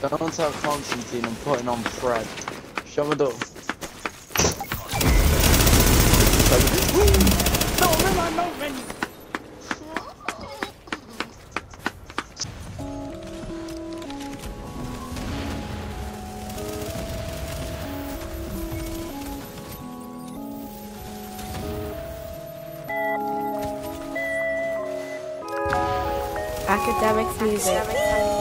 Don't tell Constantine I'm putting on Fred. Shove it up. Academic music. Academic.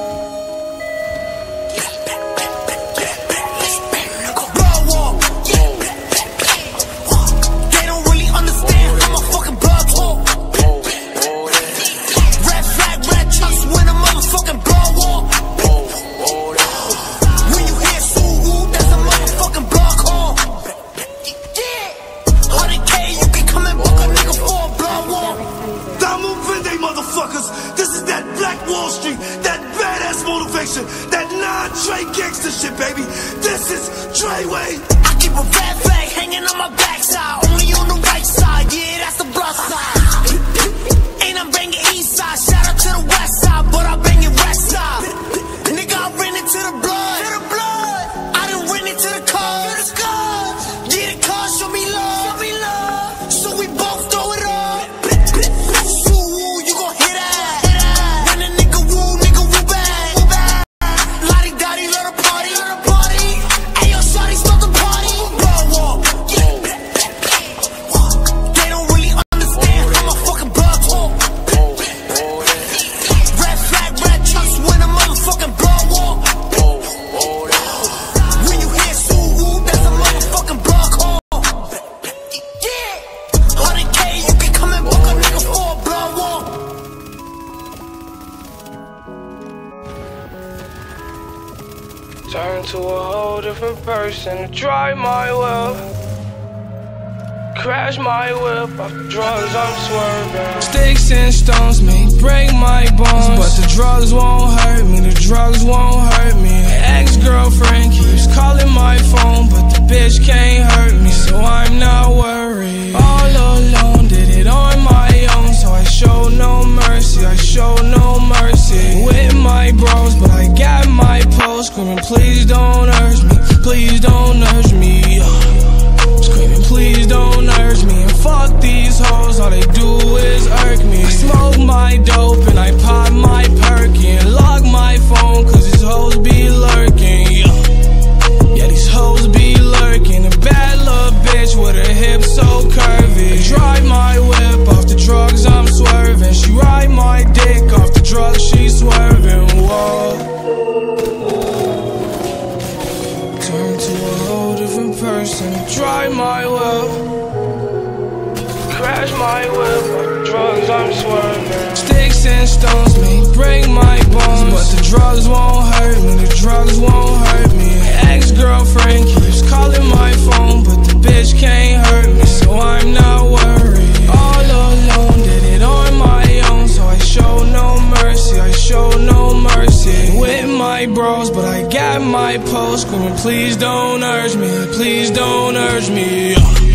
motherfuckers. This is that Black Wall Street, that badass motivation, that non-Dre gangster shit, baby. This is Dre Way. I keep a red flag hanging on my backside. Turn to a whole different person. Try my will. Crash my whip off the drugs I'm swerving. Sticks and stones may break my bones, but the drugs won't hurt me. The drugs won't hurt me. Ex girlfriend keeps calling my phone, but the bitch can't. please arms and dry my will. Crash my whip, drugs I'm swerving. Sticks and stones may break my bones, but the drugs won't. Please don't urge me, please don't urge me.